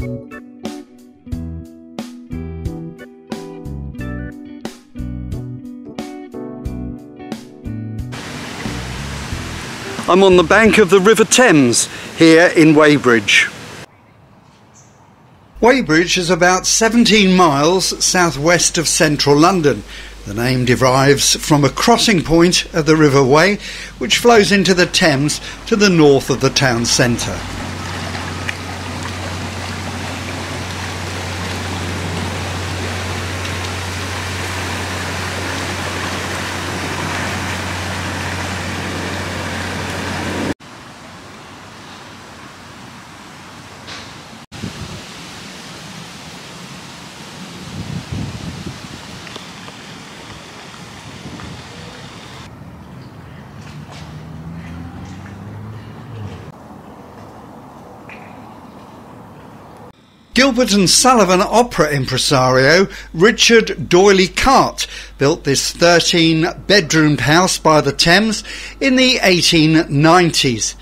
I'm on the bank of the River Thames here in Weybridge. Weybridge is about 17 miles southwest of central London. The name derives from a crossing point of the River Wey which flows into the Thames to the north of the town centre. Gilbert and Sullivan opera impresario Richard D'Oyly Carte built this 13 bedroomed house by the Thames in the 1890s.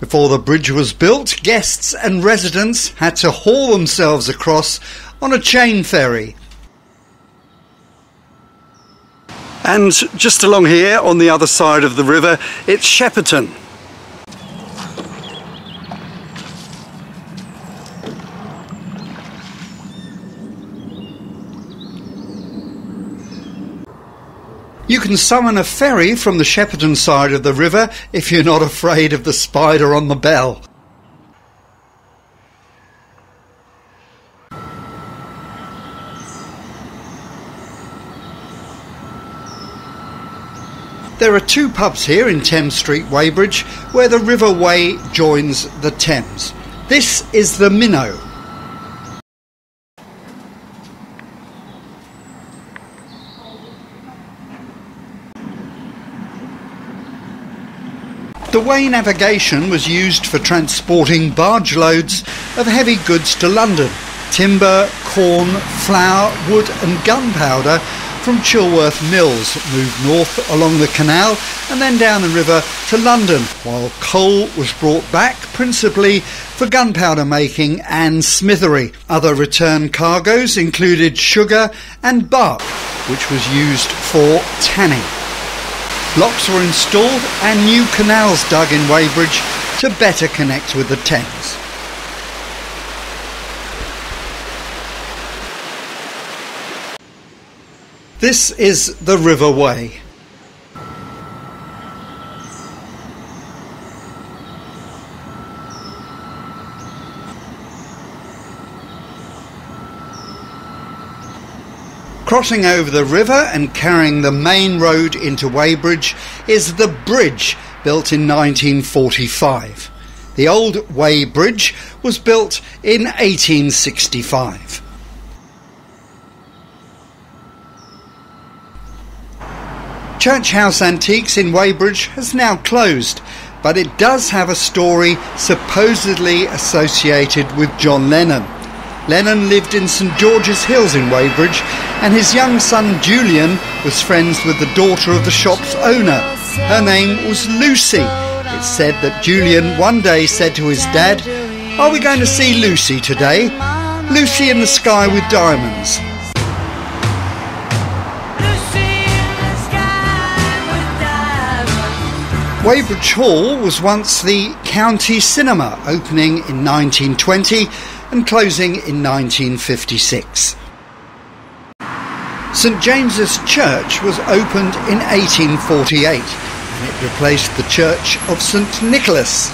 Before the bridge was built, guests and residents had to haul themselves across on a chain ferry. And just along here on the other side of the river, it's Shepperton. You can summon a ferry from the Shepperton side of the river if you're not afraid of the spider on the bell. There are two pubs here in Thames Street, Weybridge, where the River Wey joins the Thames. This is the Minnow, The Wey navigation was used for transporting barge loads of heavy goods to London timber, corn, flour, wood, and gunpowder from Chilworth Mills moved north along the canal and then down the river to London, while coal was brought back principally for gunpowder making and smithery. Other return cargoes included sugar and bark, which was used for tanning. Locks were installed and new canals dug in Weybridge to better connect with the Thames. This is the River Wey. Crossing over the river and carrying the main road into Weybridge is the bridge built in 1945. The old Wey Bridge was built in 1865. Church House Antiques in Weybridge has now closed, but it does have a story supposedly associated with John Lennon. Lennon lived in St George's Hills in Weybridge, and his young son Julian was friends with the daughter of the shop's owner. Her name was Lucy. It's said that Julian one day said to his dad, Are we going to see Lucy today? Lucy in the sky with diamonds. Weybridge Hall was once the county cinema, opening in 1920 and closing in 1956. St James's Church was opened in 1848 and it replaced the Church of St Nicholas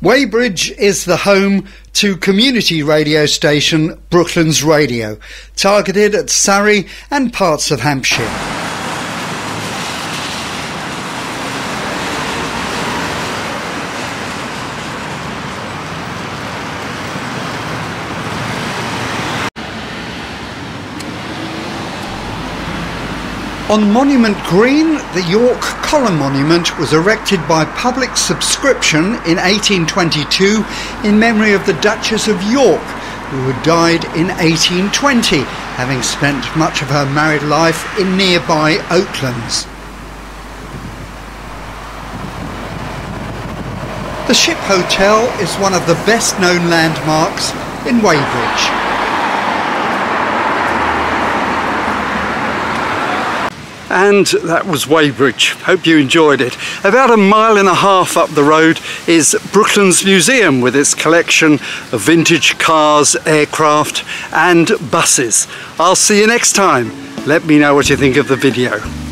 Weybridge is the home to community radio station Brooklands Radio, targeted at Surrey and parts of Hampshire. On Monument Green, the York Column Monument was erected by public subscription in 1822 in memory of the Duchess of York, who had died in 1820, having spent much of her married life in nearby Oatlands. The Ship Hotel is one of the best known landmarks in Weybridge. And that was Weybridge. Hope you enjoyed it. About a mile and a half up the road is Brooklands Museum with its collection of vintage cars, aircraft and buses. I'll see you next time. Let me know what you think of the video.